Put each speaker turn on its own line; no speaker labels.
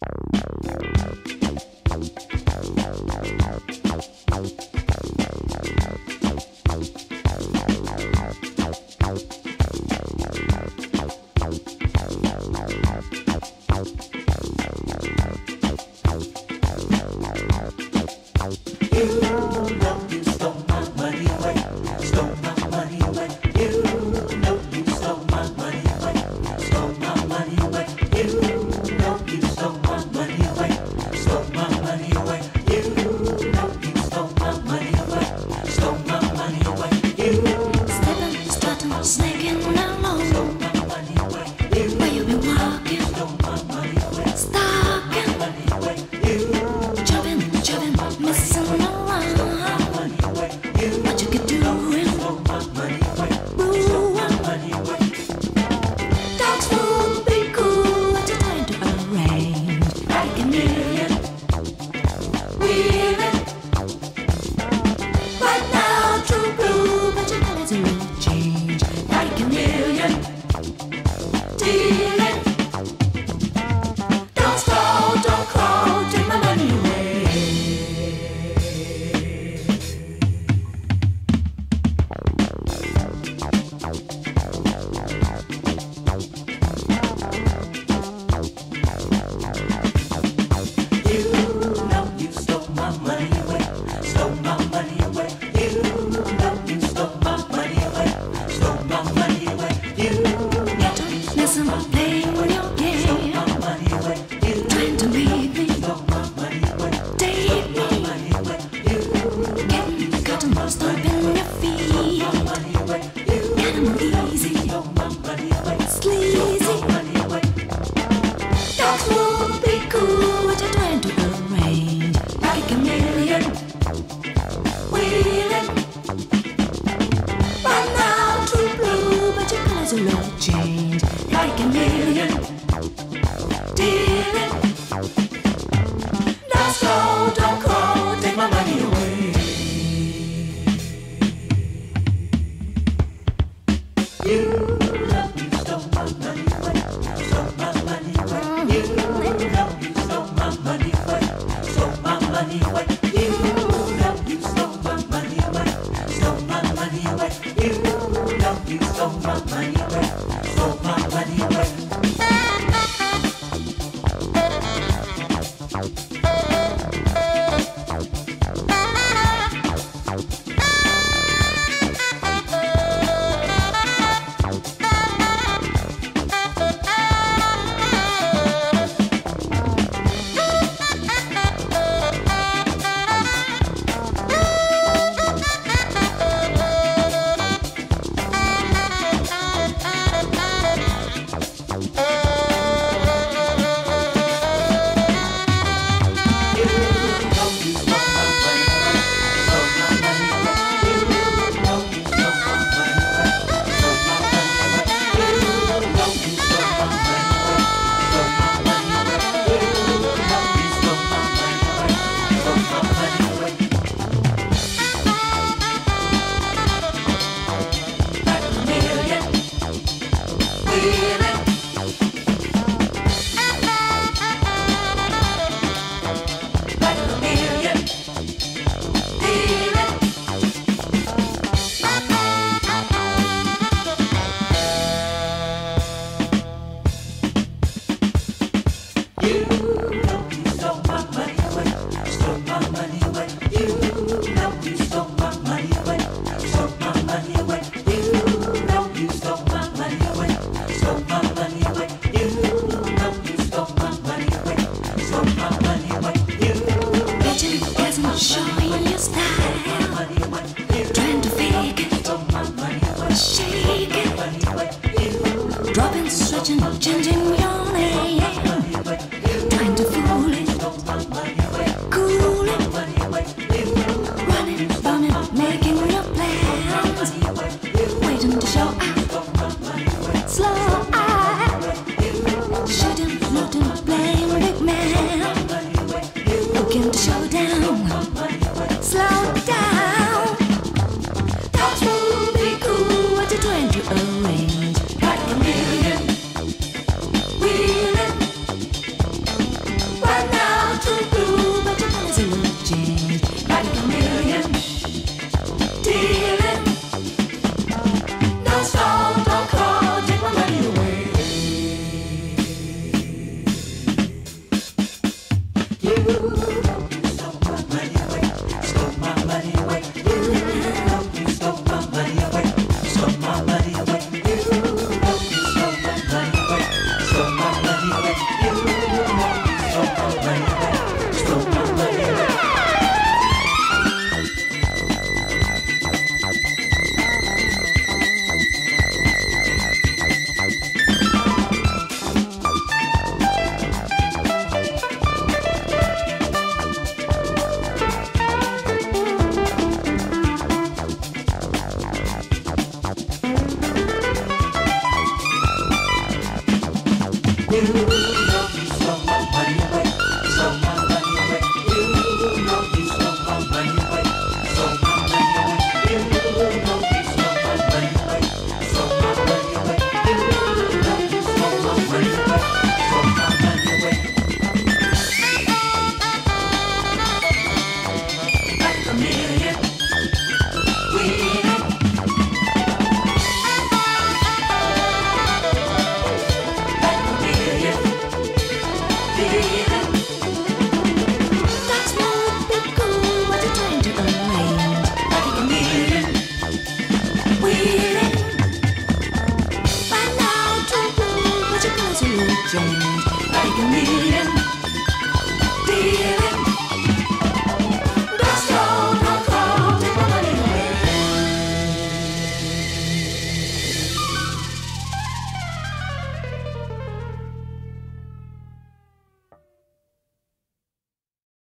money sneaking up. Thank. Dropping such an Bye. Yeah. 将你带你。